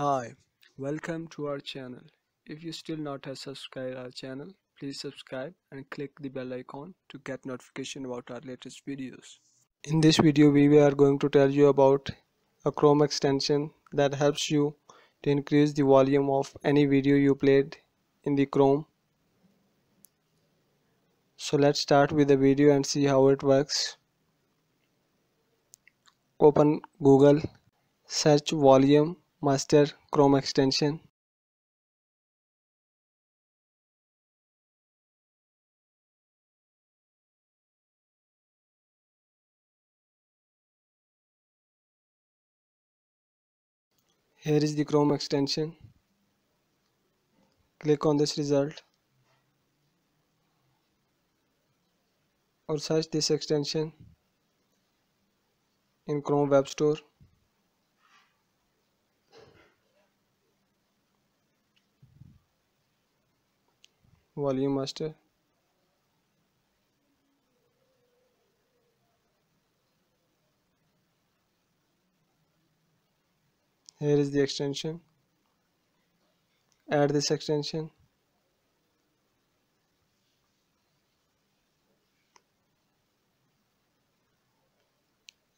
Hi, welcome to our channel. If you still not have subscribed our channel, please subscribe and click the bell icon to get notification about our latest videos. In this video we are going to tell you about a Chrome extension that helps you to increase the volume of any video you played in the Chrome. So let's start with the video and see how it works. Open Google, search volume master Chrome extension. Here is the Chrome extension. Click on this result or search this extension in Chrome Web Store. Volume Master. Here is the extension. Add this extension.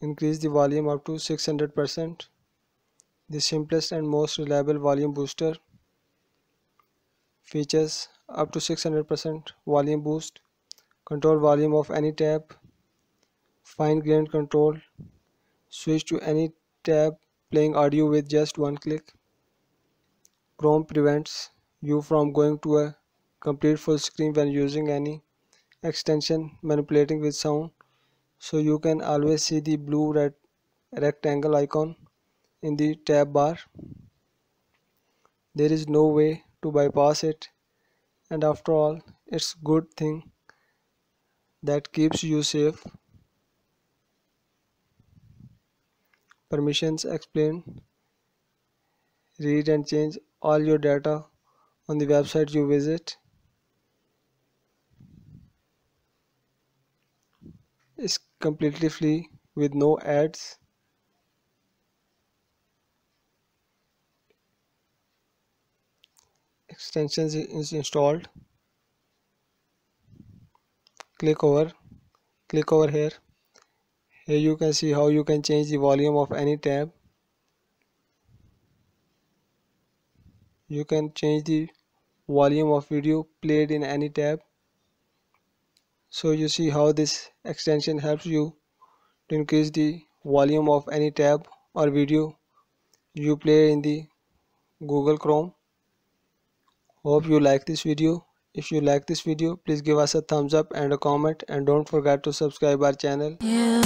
Increase the volume up to 600%. The simplest and most reliable volume booster features up to 600% volume boost, control volume of any tab, fine grained control, switch to any tab playing audio with just one click. Chrome prevents you from going to a complete full screen when using any extension manipulating with sound so you can always see the blue red rectangle icon in the tab bar there is no way to bypass it. And after all it's good thing that keeps you safe. Permissions explain. Read and change all your data on the website you visit. Is completely free with no ads extensions is installed. Click over click over here. Here you can see how you can change the volume of any tab. You can change the volume of video played in any tab. So you see how this extension helps you to increase the volume of any tab or video you play in the Google Chrome hope you like this video if you like this video please give us a thumbs up and a comment and don't forget to subscribe our channel yeah.